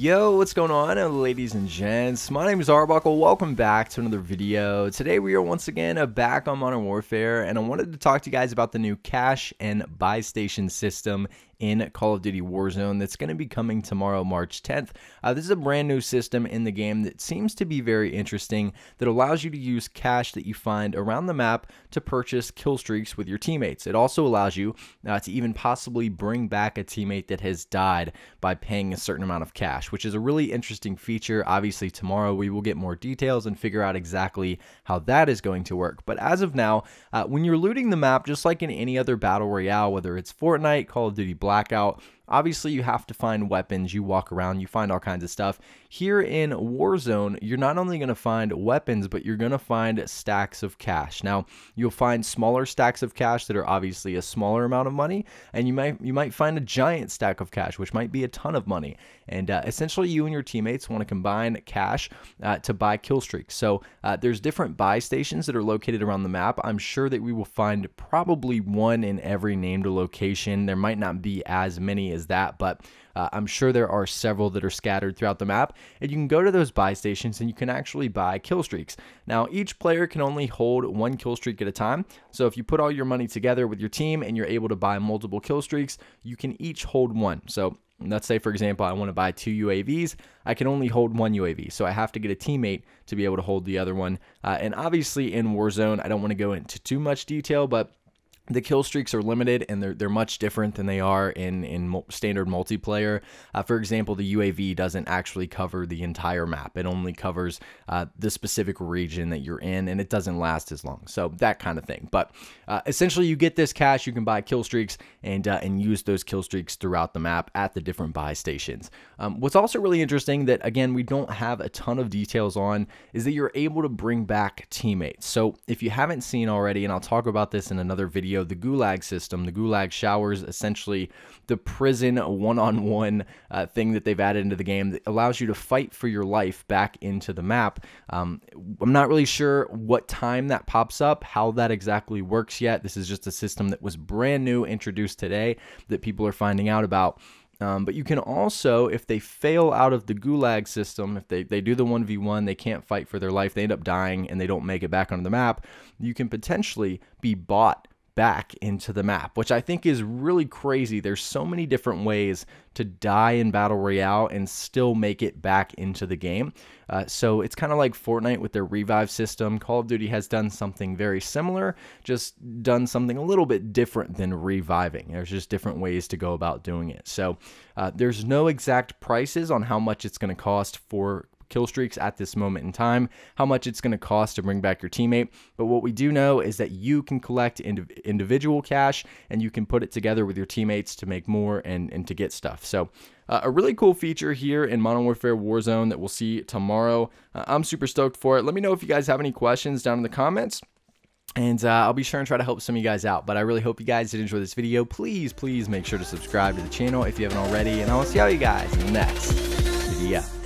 Yo, what's going on, uh, ladies and gents? My name is Arbuckle. Welcome back to another video. Today we are once again uh, back on Modern Warfare, and I wanted to talk to you guys about the new cash and buy station system in Call of Duty Warzone that's going to be coming tomorrow, March 10th. Uh, this is a brand new system in the game that seems to be very interesting that allows you to use cash that you find around the map to purchase kill streaks with your teammates. It also allows you uh, to even possibly bring back a teammate that has died by paying a certain amount of cash, which is a really interesting feature. Obviously, tomorrow we will get more details and figure out exactly how that is going to work. But as of now, uh, when you're looting the map, just like in any other battle royale, whether it's Fortnite, Call of Duty Black, blackout Obviously, you have to find weapons. You walk around, you find all kinds of stuff. Here in Warzone, you're not only going to find weapons, but you're going to find stacks of cash. Now, you'll find smaller stacks of cash that are obviously a smaller amount of money, and you might you might find a giant stack of cash, which might be a ton of money. And uh, essentially, you and your teammates want to combine cash uh, to buy kill streaks. So uh, there's different buy stations that are located around the map. I'm sure that we will find probably one in every named location. There might not be as many as that, but uh, I'm sure there are several that are scattered throughout the map, and you can go to those buy stations and you can actually buy kill streaks. Now, each player can only hold one kill streak at a time, so if you put all your money together with your team and you're able to buy multiple kill streaks, you can each hold one. So let's say, for example, I want to buy two UAVs. I can only hold one UAV, so I have to get a teammate to be able to hold the other one. Uh, and obviously, in Warzone, I don't want to go into too much detail, but the kill streaks are limited and they're, they're much different than they are in, in standard multiplayer. Uh, for example, the UAV doesn't actually cover the entire map. It only covers uh, the specific region that you're in and it doesn't last as long. So that kind of thing. But uh, essentially you get this cash, you can buy kill streaks and, uh, and use those kill streaks throughout the map at the different buy stations. Um, what's also really interesting that again, we don't have a ton of details on is that you're able to bring back teammates. So if you haven't seen already, and I'll talk about this in another video, the Gulag system. The Gulag showers essentially the prison one-on-one uh, thing that they've added into the game that allows you to fight for your life back into the map. Um, I'm not really sure what time that pops up, how that exactly works yet. This is just a system that was brand new, introduced today, that people are finding out about. Um, but you can also, if they fail out of the gulag system, if they, they do the 1v1, they can't fight for their life, they end up dying and they don't make it back onto the map, you can potentially be bought back into the map, which I think is really crazy. There's so many different ways to die in Battle Royale and still make it back into the game. Uh, so it's kind of like Fortnite with their revive system. Call of Duty has done something very similar, just done something a little bit different than reviving. There's just different ways to go about doing it. So uh, there's no exact prices on how much it's going to cost for kill streaks at this moment in time, how much it's going to cost to bring back your teammate. But what we do know is that you can collect ind individual cash and you can put it together with your teammates to make more and, and to get stuff. So uh, a really cool feature here in Modern Warfare Warzone that we'll see tomorrow. Uh, I'm super stoked for it. Let me know if you guys have any questions down in the comments. And uh, I'll be sure and try to help some of you guys out. But I really hope you guys did enjoy this video. Please, please make sure to subscribe to the channel if you haven't already. And I will see all you guys in the next video.